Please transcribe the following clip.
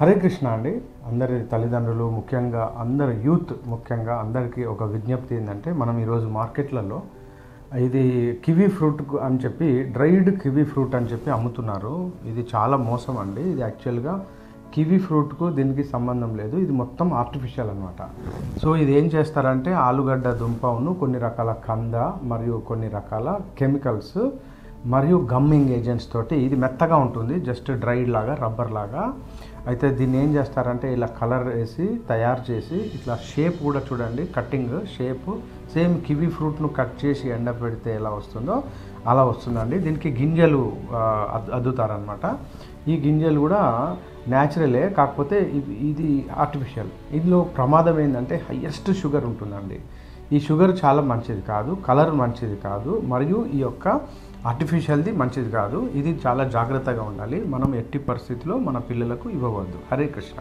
హరే కృష్ణ అండి. అందరి తల్లిదండ్రులు ముఖ్యంగా అందరి యూత్ ముఖ్యంగా అందరికీ ఒక విజ్ఞప్తి ఏంటంటే మనం ఈరోజు మార్కెట్లలో ఇది కివీ ఫ్రూట్ అని చెప్పి డ్రైడ్ కివీ ఫ్రూట్ అని చెప్పి అమ్ముతున్నారు. ఇది చాలా మోసం అండి. ఇది యాక్చువల్గా కివీ ఫ్రూట్కు దీనికి సంబంధం లేదు. ఇది మొత్తం ఆర్టిఫిషియల్ అనమాట సో ఇది ఏం చేస్తారంటే ఆలుగడ్డ దుంపను కొన్ని రకాల కంద మరియు కొన్ని రకాల కెమికల్స్ మరియు గమ్మింగ్ ఏజెంట్స్ తోటి ఇది మెత్తగా ఉంటుంది జస్ట్ డ్రైడ్ లాగా రబ్బర్ లాగా. అయితే దీన్ని ఏం చేస్తారంటే ఇలా కలర్ వేసి తయారు చేసి ఇట్లా షేప్ కూడా చూడండి కట్టింగ్ షేప్ సేమ్ కివీ ఫ్రూట్ను కట్ చేసి ఎండ పెడితే ఎలా వస్తుందో అలా వస్తుందండి. దీనికి గింజలు అద్దుతారనమాట ఈ గింజలు కూడా న్యాచురలే కాకపోతే ఇది ఇది ఆర్టిఫిషియల్ ఇందులో ప్రమాదం ఏంటంటే హయ్యెస్ట్ షుగర్ ఉంటుందండి. ఈ షుగర్ చాలా మంచిది కాదు కలర్ మంచిది కాదు మరియు ఈ యొక్క ఆర్టిఫిషియల్ది మంచిది కాదు. ఇది చాలా జాగ్రత్తగా ఉండాలి. మనం ఎట్టి పరిస్థితిలో మన పిల్లలకు ఇవ్వవద్దు. హరే కృష్ణ.